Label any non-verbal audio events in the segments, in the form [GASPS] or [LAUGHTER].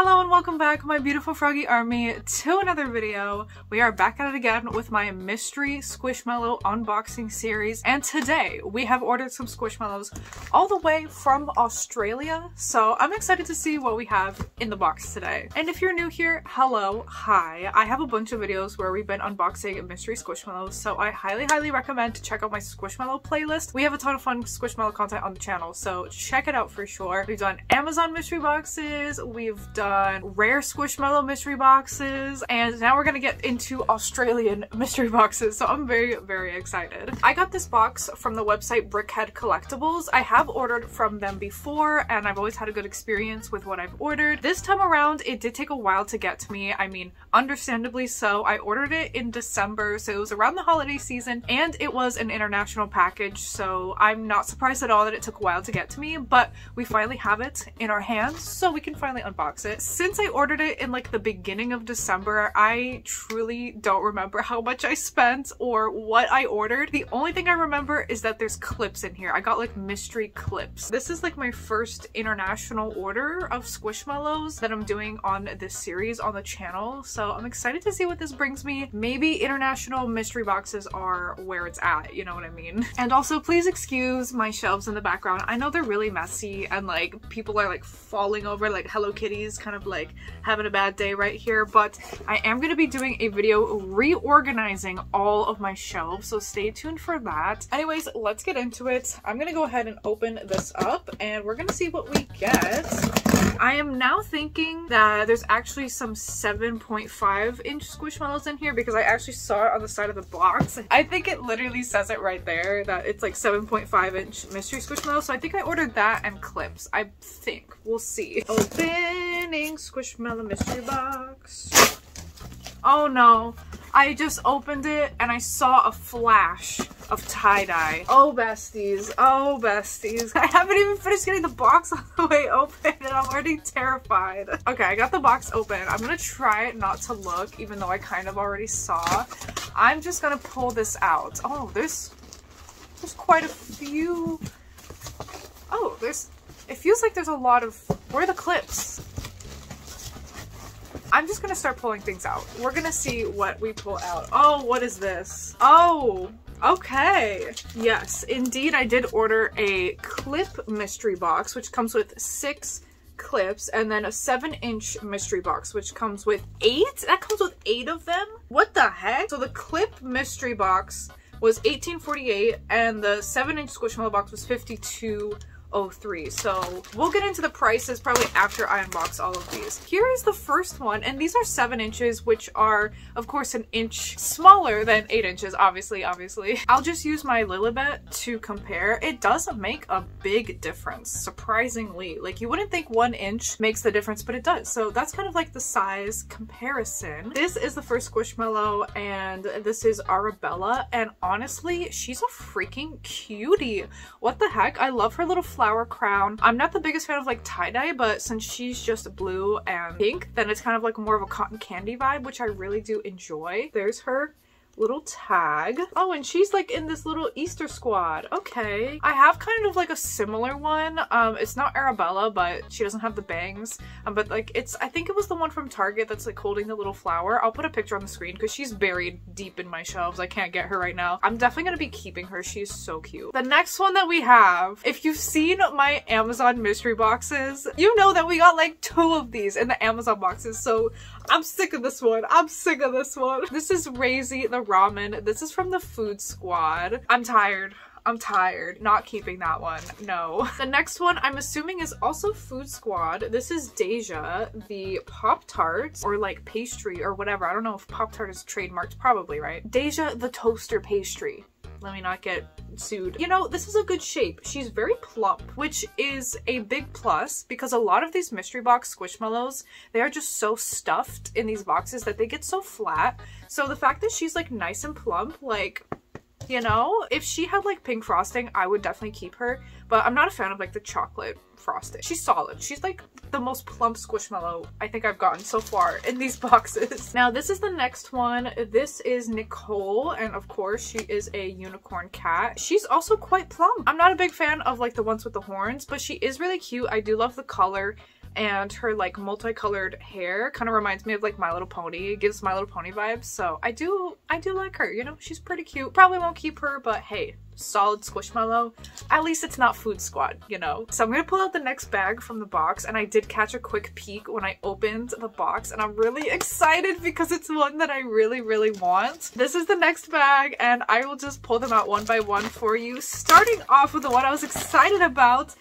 Hello and welcome back my beautiful froggy army to another video. We are back at it again with my mystery Squishmallow unboxing series and today we have ordered some Squishmallows all the way from Australia so I'm excited to see what we have in the box today. And if you're new here, hello, hi. I have a bunch of videos where we've been unboxing mystery Squishmallows so I highly highly recommend to check out my Squishmallow playlist. We have a ton of fun Squishmallow content on the channel so check it out for sure. We've done Amazon mystery boxes, we've done done rare Squishmallow mystery boxes, and now we're gonna get into Australian [LAUGHS] mystery boxes, so I'm very, very excited. I got this box from the website Brickhead Collectables. I have ordered from them before, and I've always had a good experience with what I've ordered. This time around, it did take a while to get to me. I mean, understandably so. I ordered it in December, so it was around the holiday season, and it was an international package, so I'm not surprised at all that it took a while to get to me, but we finally have it in our hands, so we can finally unbox it since I ordered it in like the beginning of December, I truly don't remember how much I spent or what I ordered. The only thing I remember is that there's clips in here. I got like mystery clips. This is like my first international order of Squishmallows that I'm doing on this series on the channel. So I'm excited to see what this brings me. Maybe international mystery boxes are where it's at, you know what I mean? [LAUGHS] And also please excuse my shelves in the background. I know they're really messy and like people are like falling over like Hello Kitties kind of like having a bad day right here, but I am going to be doing a video reorganizing all of my shelves, so stay tuned for that. Anyways, let's get into it. I'm going to go ahead and open this up and we're going to see what we get. I am now thinking that there's actually some 7.5 inch Squishmallows in here because I actually saw it on the side of the box. I think it literally says it right there that it's like 7.5 inch mystery Squishmallow. So I think I ordered that and clips. I think. We'll see. Opening Squishmallow mystery box. Oh no. I just opened it and I saw a flash of tie-dye. Oh, besties. Oh, besties. I haven't even finished getting the box [LAUGHS] all the way open and I'm already terrified. Okay, I got the box open. I'm gonna try not to look, even though I kind of already saw. I'm just gonna pull this out. Oh, there's, there's quite a few. Oh, there's, it feels like there's a lot of, where are the clips? I'm just gonna start pulling things out. We're gonna see what we pull out. Oh, what is this? Oh, okay. Yes, indeed I did order a clip mystery box, which comes with six clips and then a seven inch mystery box which comes with eight that comes with eight of them what the heck so the clip mystery box was 1848 and the seven inch squishmallow box was 52 03 so we'll get into the prices probably after I unbox all of these. Here is the first one and these are 7 inches which are of course an inch smaller than 8 inches obviously obviously. [LAUGHS] I'll just use my Lilibet to compare. It does make a big difference surprisingly like you wouldn't think 1 inch makes the difference but it does so that's kind of like the size comparison. This is the first Squishmallow and this is Arabella and honestly she's a freaking cutie. What the heck? I love her little flower crown. I'm not the biggest fan of like tie-dye, but since she's just blue and pink, then it's kind of like more of a cotton candy vibe, which I really do enjoy. There's her little tag. Oh, and she's like in this little Easter squad. Okay. I have kind of like a similar one. Um, it's not Arabella, but she doesn't have the bangs. Um, but like it's, I think it was the one from Target that's like holding the little flower. I'll put a picture on the screen because she's buried deep in my shelves. I can't get her right now. I'm definitely gonna be keeping her. She's so cute. The next one that we have, if you've seen my Amazon mystery boxes, you know that we got like two of these in the Amazon boxes. So I'm sick of this one. I'm sick of this one. This is Razy the ramen. This is from the Food Squad. I'm tired. I'm tired. Not keeping that one. No. The next one I'm assuming is also Food Squad. This is Deja, the Pop-Tart or like pastry or whatever. I don't know if Pop-Tart is trademarked. Probably, right? Deja the toaster pastry. Let me not get sued. You know, this is a good shape. She's very plump, which is a big plus because a lot of these mystery box squishmallows, they are just so stuffed in these boxes that they get so flat. So the fact that she's like nice and plump, like you know? If she had like pink frosting, I would definitely keep her, but I'm not a fan of like the chocolate frosting. She's solid. She's like the most plump squishmallow I think I've gotten so far in these [LAUGHS] boxes. Now this is the next one. This is Nicole and of course she is a unicorn cat. She's also quite plump. I'm not a big fan of like the ones with the horns, but she is really cute. I do love the color and her like multicolored hair kind of reminds me of like My Little Pony. It gives My Little Pony vibes. So I do, I do like her. You know, she's pretty cute. Probably won't keep her, but hey, solid Squishmallow. At least it's not Food Squad, you know? So I'm gonna pull out the next bag from the box and I did catch a quick peek when I opened the box and I'm really excited because it's one that I really, really want. This is the next bag and I will just pull them out one by one for you. Starting off with the one I was excited about,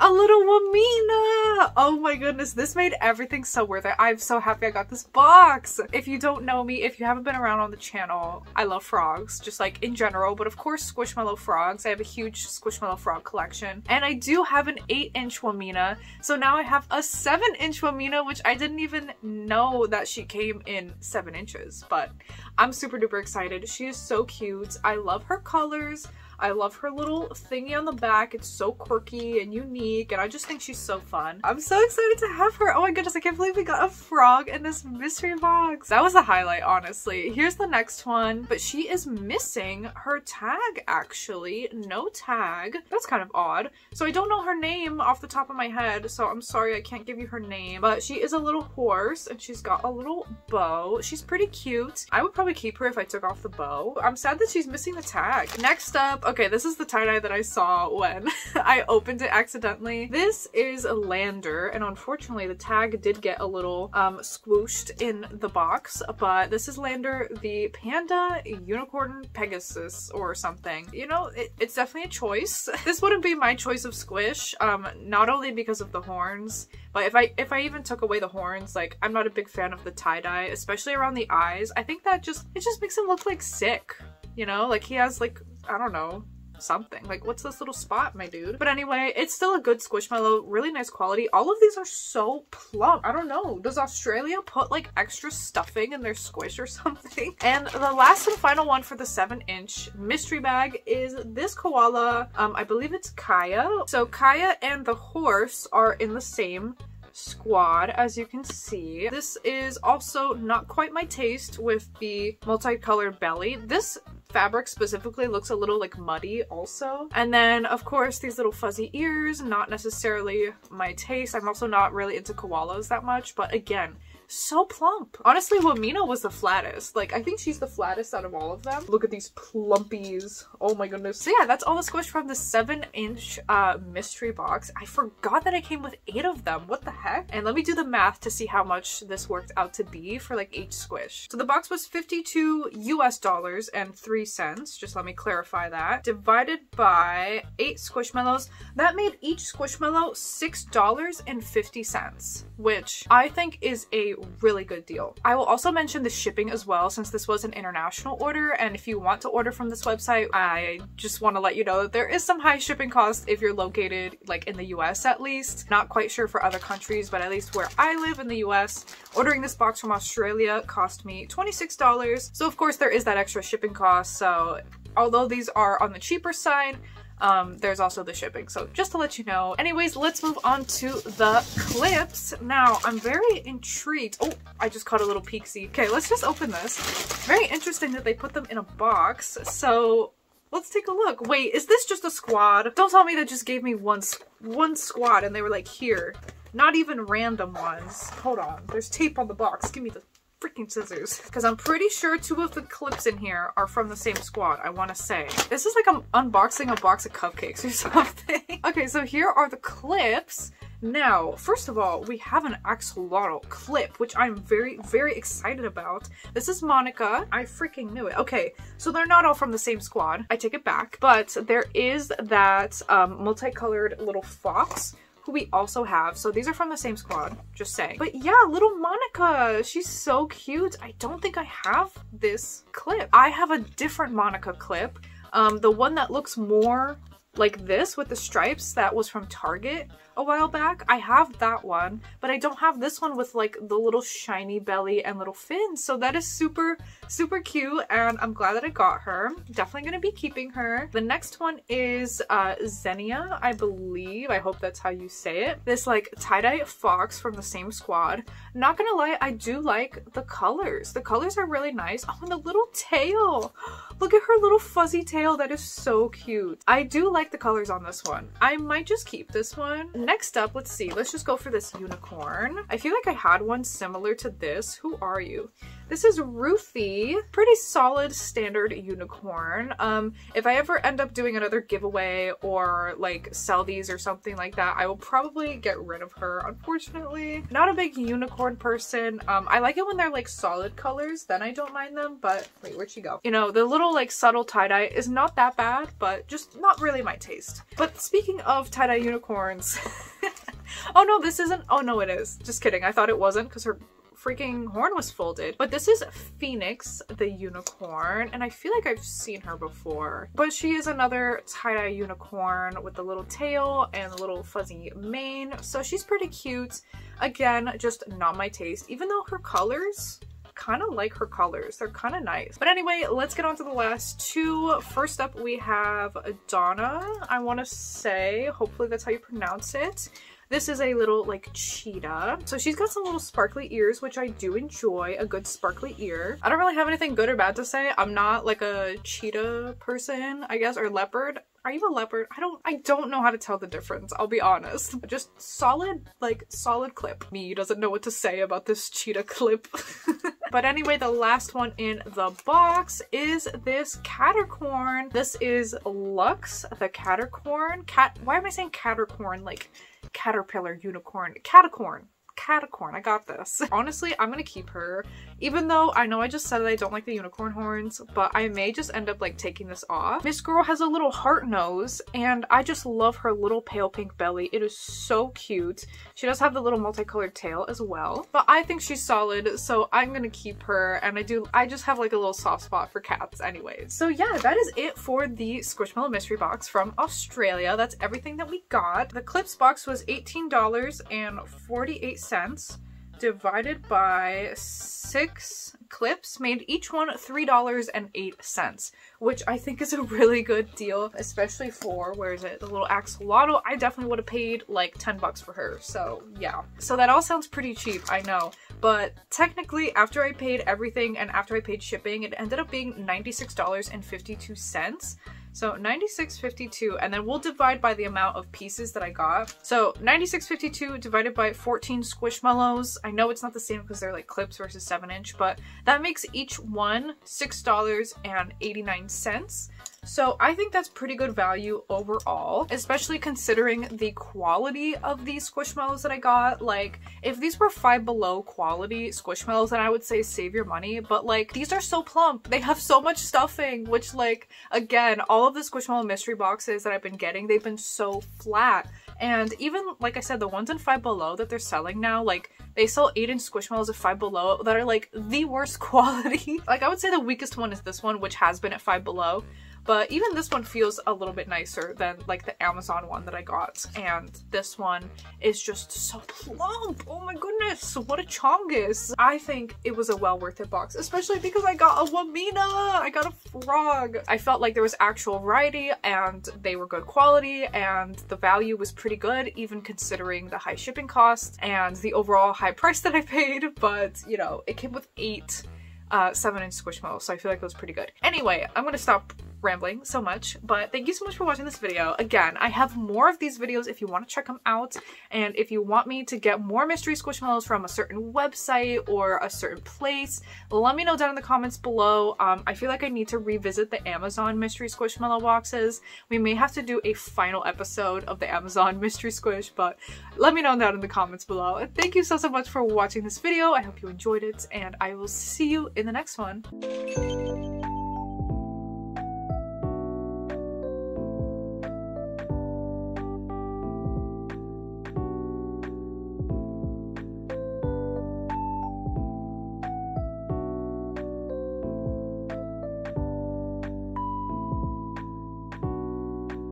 a little Wamina! Oh my goodness, this made everything so worth it. I'm so happy I got this box. If you don't know me, if you haven't been around on the channel, I love frogs, just like in general, but of course Squishmallow Squishmallow frogs. I have a huge Squishmallow frog collection. And I do have an 8-inch Wamina. So now I have a 7-inch Wamina, which I didn't even know that she came in 7 inches. But I'm super duper excited. She is so cute. I love her colors. I love her little thingy on the back. It's so quirky and unique and I just think she's so fun. I'm so excited to have her. Oh my goodness, I can't believe we got a frog in this mystery box. That was a highlight, honestly. Here's the next one, but she is missing her tag, actually. No tag. That's kind of odd. So I don't know her name off the top of my head, so I'm sorry I can't give you her name, but she is a little horse and she's got a little bow. She's pretty cute. I would probably keep her if I took off the bow. I'm sad that she's missing the tag. Next up, Okay, this is the tie-dye that I saw when [LAUGHS] I opened it accidentally. This is a Lander, and unfortunately the tag did get a little um, squooshed in the box, but this is Lander, the Panda Unicorn Pegasus or something. You know, it, it's definitely a choice. [LAUGHS] This wouldn't be my choice of squish, um, not only because of the horns, but if I if I even took away the horns, like I'm not a big fan of the tie-dye, especially around the eyes. I think that just it just makes him look like sick. You know, like he has like I don't know, something. Like, what's this little spot, my dude? But anyway, it's still a good Squishmallow, really nice quality. All of these are so plump. I don't know. Does Australia put like extra stuffing in their squish or [LAUGHS] something? And the last and final one for the 7-inch mystery bag is this koala. Um, I believe it's Kaya. So Kaya and the horse are in the same squad as you can see. This is also not quite my taste with the multicolored belly. This fabric specifically looks a little like muddy also. And then of course these little fuzzy ears, not necessarily my taste. I'm also not really into koalas that much, but again, so plump. Honestly, Wamina was the flattest. Like, I think she's the flattest out of all of them. Look at these plumpies. Oh my goodness. So yeah, that's all the squish from the 7-inch uh, mystery box. I forgot that I came with 8 of them. What the heck? And let me do the math to see how much this worked out to be for like each squish. So the box was 52 US dollars and 3 cents. Just let me clarify that. Divided by 8 Squishmallows. That made each Squishmallow $6.50, which I think is a really good deal. I will also mention the shipping as well since this was an international order and if you want to order from this website, I just want to let you know that there is some high shipping cost if you're located like in the US at least. Not quite sure for other countries, but at least where I live in the US, ordering this box from Australia cost me $26. So of course there is that extra shipping cost. So although these are on the cheaper side, um, there's also the shipping. So just to let you know. Anyways, let's move on to the clips. Now, I'm very intrigued. Oh, I just caught a little peeksy. Okay, let's just open this. Very interesting that they put them in a box. So Let's take a look. Wait, is this just a squad? Don't tell me they just gave me one, one squad and they were like, here. Not even random ones. Hold on. There's tape on the box. Give me the freaking scissors. Because I'm pretty sure two of the clips in here are from the same squad, I want to say. This is like I'm unboxing a box of cupcakes or [LAUGHS] something. [LAUGHS] okay, so here are the clips. Now, first of all, we have an axolotl clip, which I'm very, very excited about. This is Monica. I freaking knew it. Okay, so they're not all from the same squad. I take it back. But there is that um, multicolored little fox who we also have. So these are from the same squad, just saying. But yeah, little Monica, she's so cute. I don't think I have this clip. I have a different Monica clip. Um, the one that looks more like this with the stripes that was from Target a while back. I have that one, but I don't have this one with like the little shiny belly and little fins. So that is super, super cute and I'm glad that I got her. Definitely gonna be keeping her. The next one is uh, Xenia, I believe. I hope that's how you say it. This like tie-dye fox from the same squad. Not gonna lie, I do like the colors. The colors are really nice. Oh, and the little tail. [GASPS] Look at her little fuzzy tail. That is so cute. I do like the colors on this one. I might just keep this one next up, let's see. Let's just go for this unicorn. I feel like I had one similar to this. Who are you? This is Ruthie. Pretty solid standard unicorn. Um, if I ever end up doing another giveaway or like sell these or something like that, I will probably get rid of her, unfortunately. Not a big unicorn person. Um, I like it when they're like solid colors, then I don't mind them, but wait, where'd she go? You know, the little like subtle tie-dye is not that bad, but just not really my taste. But speaking of tie-dye unicorns, [LAUGHS] [LAUGHS] oh no, this isn't, oh no it is. Just kidding, I thought it wasn't because her freaking horn was folded. But this is Phoenix, the unicorn, and I feel like I've seen her before. But she is another tie-dye unicorn with the little tail and the little fuzzy mane, so she's pretty cute. Again, just not my taste, even though her colors kind of like her colors. They're kind of nice. But anyway, let's get on to the last two. First up, we have Donna, I want to say. Hopefully that's how you pronounce it. This is a little like cheetah. So she's got some little sparkly ears, which I do enjoy, a good sparkly ear. I don't really have anything good or bad to say. I'm not like a cheetah person, I guess, or leopard. Are you a leopard? I don't I don't know how to tell the difference, I'll be honest. [LAUGHS] Just solid, like solid clip. Me doesn't know what to say about this cheetah clip. [LAUGHS] but anyway, the last one in the box is this Catercorn. This is Lux, the Catercorn. Cat why am I saying Catercorn? Like caterpillar unicorn catacorn catacorn. I got this. [LAUGHS] Honestly, I'm gonna keep her. Even though I know I just said that I don't like the unicorn horns, but I may just end up like taking this off. This girl has a little heart nose and I just love her little pale pink belly. It is so cute. She does have the little multicolored tail as well, but I think she's solid, so I'm gonna keep her and I do, I just have like a little soft spot for cats anyways. So yeah, that is it for the Squishmallow mystery box from Australia. That's everything that we got. The clips box was $18.48 cents divided by six clips made each one $3.08, which I think is a really good deal, especially for, where is it, the little axolotl. I definitely would have paid like 10 bucks for her, so yeah. So that all sounds pretty cheap, I know, but technically after I paid everything and after I paid shipping, it ended up being $96.52. So 96.52 and then we'll divide by the amount of pieces that I got. So 96.52 divided by 14 Squishmallows. I know it's not the same because they're like clips versus 7 inch, but that makes each one $6.89. So I think that's pretty good value overall, especially considering the quality of these Squishmallows that I got. Like, if these were Five Below quality Squishmallows, then I would say save your money. But like, these are so plump. They have so much stuffing, which like, again, all of the Squishmallow mystery boxes that I've been getting, they've been so flat. And even, like I said, the ones in Five Below that they're selling now, like, they sell 8 inch Squishmallows at Five Below that are like the worst [LAUGHS] quality. like, I would say the weakest one is this one, which has been at Five Below. But even this one feels a little bit nicer than like the Amazon one that I got. And this one is just so plump. Oh my goodness, what a chongus. I think it was a well worth it box, especially because I got a Wamina. I got a frog. I felt like there was actual variety and they were good quality and the value was pretty good even considering the high shipping costs and the overall high price that I paid. But you know, it came with eight uh, 7 inch Squishmallow, so I feel like it was pretty good. Anyway, I'm gonna stop rambling so much, but thank you so much for watching this video. Again, I have more of these videos if you want to check them out, and if you want me to get more mystery Squishmallows from a certain website or a certain place, let me know down in the comments below. Um, I feel like I need to revisit the Amazon mystery Squishmallow boxes. We may have to do a final episode of the Amazon [LAUGHS] mystery squish, but let me know down in the comments below. Thank you so, so much for watching this video. I hope you enjoyed it, and I will see you in the next one.